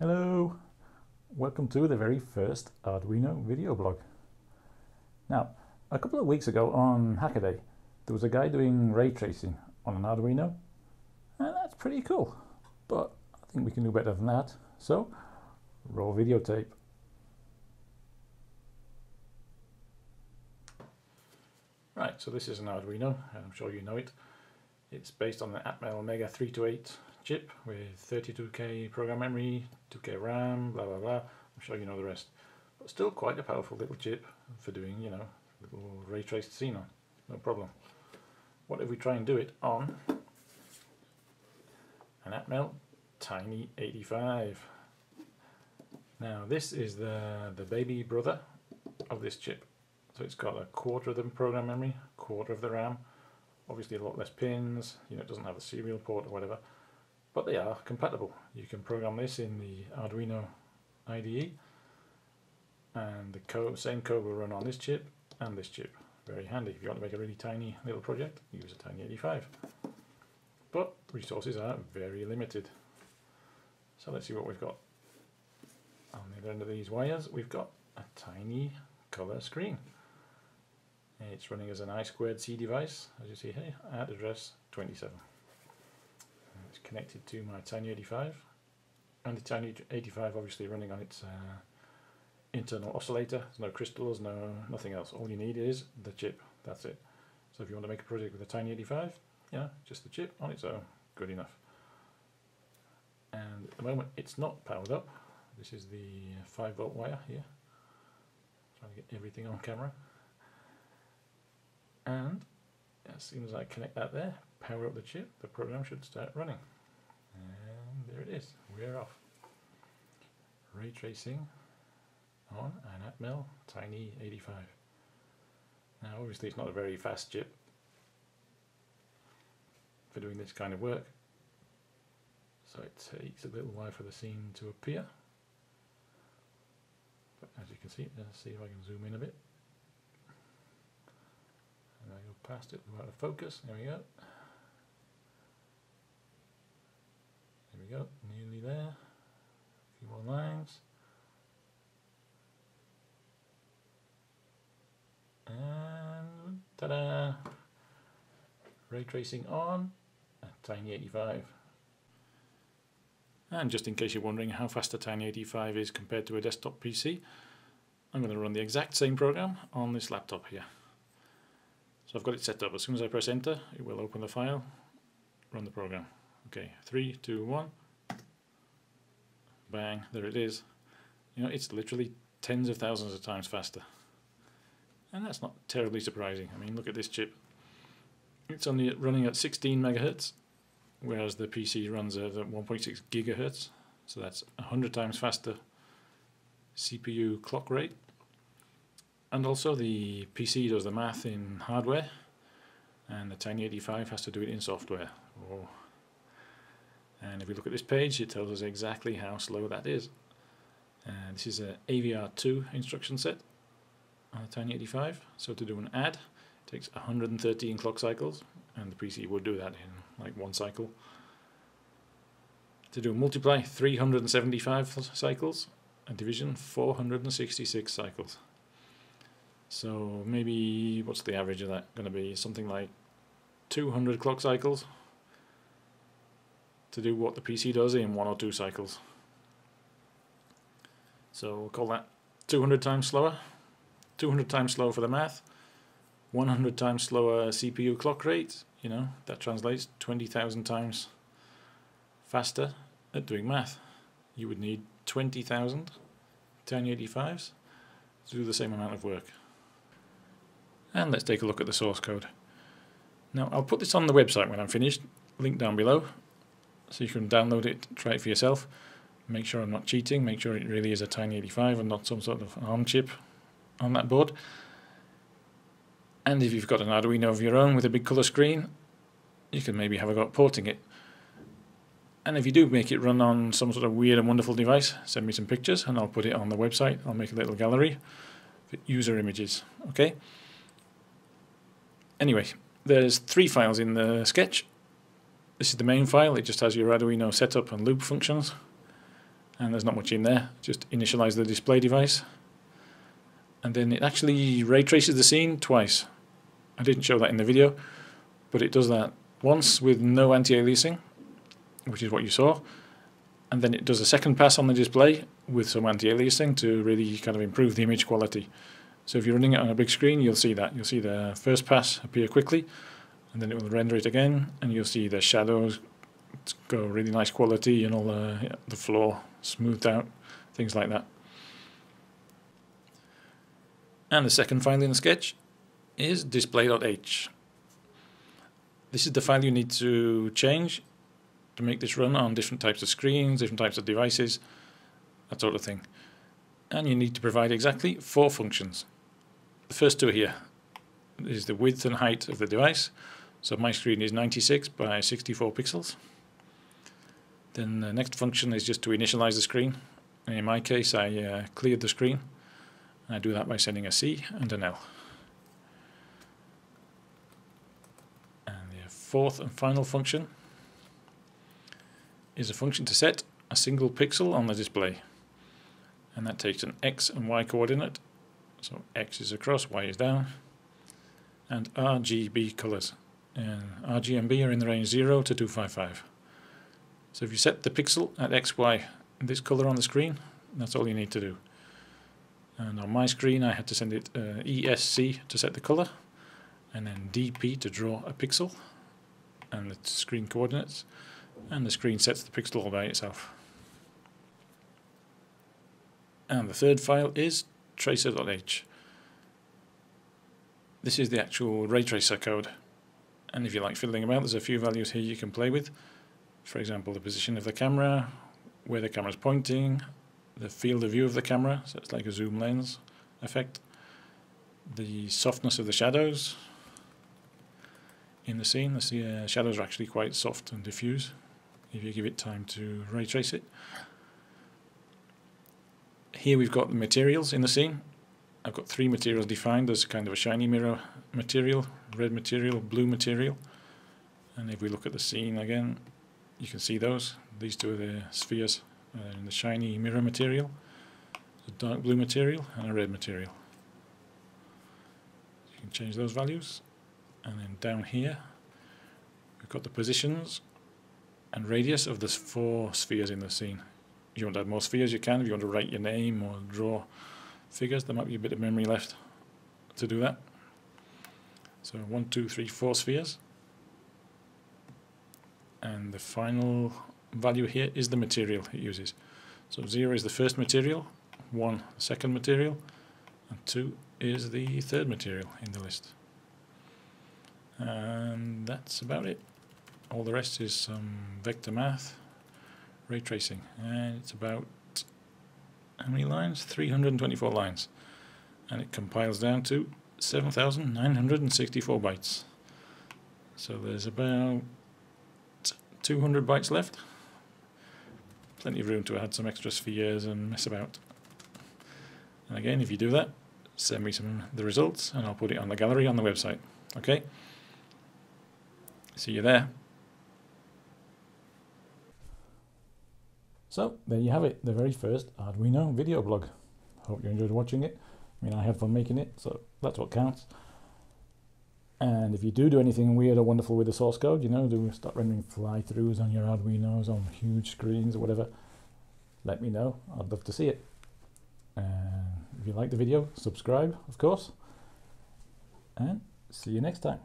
Hello, welcome to the very first Arduino video blog. Now, a couple of weeks ago on Hackaday, there was a guy doing ray tracing on an Arduino, and that's pretty cool, but I think we can do better than that, so roll videotape. Right, so this is an Arduino, and I'm sure you know it. It's based on the Atmel Mega 328 chip with 32k program memory, 2k RAM, blah blah blah. I'm sure you know the rest. But still quite a powerful little chip for doing, you know, little ray traced Xenon. No problem. What if we try and do it on an Atmel Tiny 85? Now this is the, the baby brother of this chip. So it's got a quarter of the program memory, quarter of the RAM, obviously a lot less pins, you know, it doesn't have a serial port or whatever, but they are compatible. You can program this in the Arduino IDE and the code, same code will run on this chip and this chip. Very handy if you want to make a really tiny little project, use a Tiny 85. But resources are very limited. So let's see what we've got. On the other end of these wires, we've got a tiny color screen. It's running as an I2C device, as you see here, at address 27 connected to my Tiny 85 and the Tiny 85 obviously running on its uh, internal oscillator, there's no crystals, no nothing else. All you need is the chip, that's it. So if you want to make a project with a Tiny 85, yeah, just the chip on its own, good enough. And at the moment it's not powered up. This is the 5 volt wire here. Trying to get everything on camera. And as soon as I connect that there, power up the chip, the program should start running. It is, we're off. Ray tracing on an Atmel Tiny 85. Now obviously it's not a very fast chip for doing this kind of work. So it takes a little while for the scene to appear. But as you can see, let's see if I can zoom in a bit. And I go past it, out of focus, there we go. We go, nearly there. A few more lines. And ta-da! Ray tracing on Tiny 85. And just in case you're wondering how fast a Tiny 85 is compared to a desktop PC, I'm going to run the exact same program on this laptop here. So I've got it set up. As soon as I press enter, it will open the file, run the program. Okay, three, two, one. Bang, there it is. You know, it's literally tens of thousands of times faster. And that's not terribly surprising. I mean, look at this chip. It's only running at 16 megahertz, whereas the PC runs at 1.6 gigahertz. So that's 100 times faster CPU clock rate. And also the PC does the math in hardware, and the Tiny 85 has to do it in software. Oh. And if we look at this page, it tells us exactly how slow that is. And this is a AVR2 instruction set on a Tiny 85. So to do an add, it takes 113 clock cycles, and the PC would do that in like one cycle. To do a multiply, 375 cycles, a division, 466 cycles. So maybe, what's the average of that going to be? Something like 200 clock cycles to do what the PC does in one or two cycles. So we'll call that 200 times slower, 200 times slower for the math, 100 times slower CPU clock rate, you know, that translates 20,000 times faster at doing math. You would need 20,000 Tiny 85s to do the same amount of work. And let's take a look at the source code. Now I'll put this on the website when I'm finished, link down below, so you can download it, try it for yourself. Make sure I'm not cheating, make sure it really is a Tiny 85 and not some sort of ARM chip on that board. And if you've got an Arduino of your own with a big colour screen, you can maybe have a go at porting it. And if you do make it run on some sort of weird and wonderful device, send me some pictures and I'll put it on the website. I'll make a little gallery of user images. Okay. Anyway, there's three files in the sketch. This is the main file, it just has your Arduino setup and loop functions. and there's not much in there. Just initialize the display device. And then it actually ray traces the scene twice. I didn't show that in the video, but it does that once with no anti-aliasing, which is what you saw, and then it does a second pass on the display with some anti-aliasing to really kind of improve the image quality. So if you're running it on a big screen, you'll see that. You'll see the first pass appear quickly, and then it will render it again, and you'll see the shadows go really nice quality and all the, the floor smoothed out, things like that. And the second file in the sketch is display.h. This is the file you need to change to make this run on different types of screens, different types of devices, that sort of thing. And you need to provide exactly four functions. The first two here is the width and height of the device. So my screen is 96 by 64 pixels. Then the next function is just to initialize the screen. And in my case, I uh, cleared the screen. I do that by sending a C and an L. And the fourth and final function is a function to set a single pixel on the display. And that takes an X and Y coordinate. So X is across, Y is down. And RGB colors. And RG and B are in the range 0 to 255. So if you set the pixel at XY, this color on the screen, that's all you need to do. And on my screen I had to send it uh, ESC to set the color, and then DP to draw a pixel, and the screen coordinates, and the screen sets the pixel all by itself. And the third file is tracer.h. This is the actual ray tracer code. And if you like fiddling about, there's a few values here you can play with. For example, the position of the camera, where the camera is pointing, the field of view of the camera, so it's like a zoom lens effect, the softness of the shadows in the scene. The uh, shadows are actually quite soft and diffuse if you give it time to ray trace it. Here we've got the materials in the scene. I've got three materials defined. There's kind of a shiny mirror material, red material, blue material. And if we look at the scene again, you can see those. These two are the spheres uh, in the shiny mirror material, a dark blue material and a red material. You can change those values. And then down here, we've got the positions and radius of the four spheres in the scene. If you want to add more spheres, you can. If you want to write your name or draw figures, there might be a bit of memory left to do that. So one, two, three, four spheres and the final value here is the material it uses. So 0 is the first material, 1 the second material, and 2 is the third material in the list. And that's about it. All the rest is some vector math, ray tracing, and it's about how many lines? 324 lines. And it compiles down to 7,964 bytes. So there's about 200 bytes left. Plenty of room to add some extra spheres and mess about. And again, if you do that, send me some the results and I'll put it on the gallery on the website. Okay? See you there. So, there you have it, the very first Arduino video blog. Hope you enjoyed watching it. I mean, I had fun making it, so that's what counts. And if you do do anything weird or wonderful with the source code, you know, do start rendering fly-throughs on your Arduinos on huge screens or whatever, let me know. I'd love to see it. And if you like the video, subscribe, of course. And see you next time.